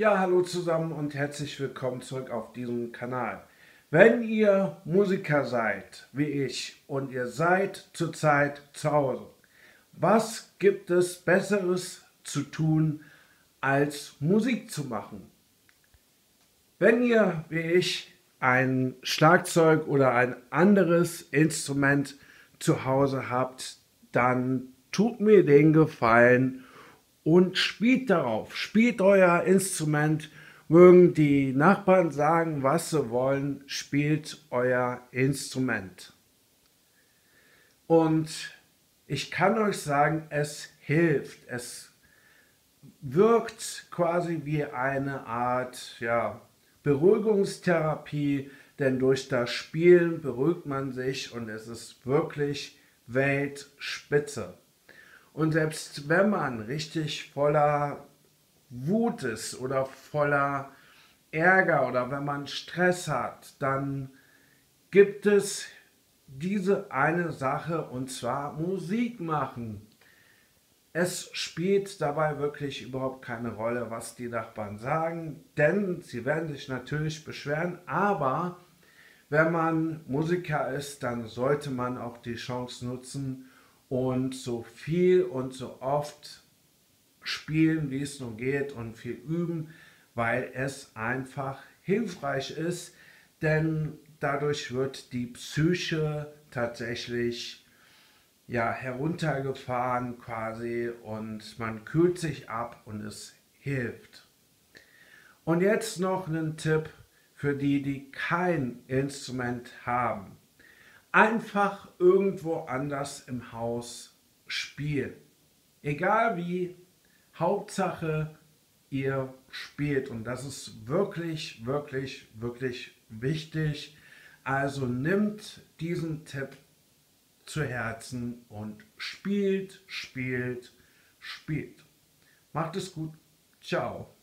Ja, hallo zusammen und herzlich willkommen zurück auf diesem Kanal. Wenn ihr Musiker seid, wie ich, und ihr seid zurzeit zu Hause, was gibt es Besseres zu tun, als Musik zu machen? Wenn ihr, wie ich, ein Schlagzeug oder ein anderes Instrument zu Hause habt, dann tut mir den Gefallen und spielt darauf. Spielt euer Instrument. Mögen die Nachbarn sagen, was sie wollen, spielt euer Instrument. Und ich kann euch sagen, es hilft. Es wirkt quasi wie eine Art ja, Beruhigungstherapie, denn durch das Spielen beruhigt man sich und es ist wirklich Weltspitze. Und selbst wenn man richtig voller Wut ist oder voller Ärger oder wenn man Stress hat, dann gibt es diese eine Sache und zwar Musik machen. Es spielt dabei wirklich überhaupt keine Rolle, was die Nachbarn sagen, denn sie werden sich natürlich beschweren, aber wenn man Musiker ist, dann sollte man auch die Chance nutzen, und so viel und so oft spielen, wie es nur geht und viel üben, weil es einfach hilfreich ist, denn dadurch wird die Psyche tatsächlich ja, heruntergefahren quasi und man kühlt sich ab und es hilft. Und jetzt noch ein Tipp für die, die kein Instrument haben einfach irgendwo anders im Haus spielen. Egal wie, Hauptsache ihr spielt und das ist wirklich, wirklich, wirklich wichtig. Also nimmt diesen Tipp zu Herzen und spielt, spielt, spielt. Macht es gut. Ciao.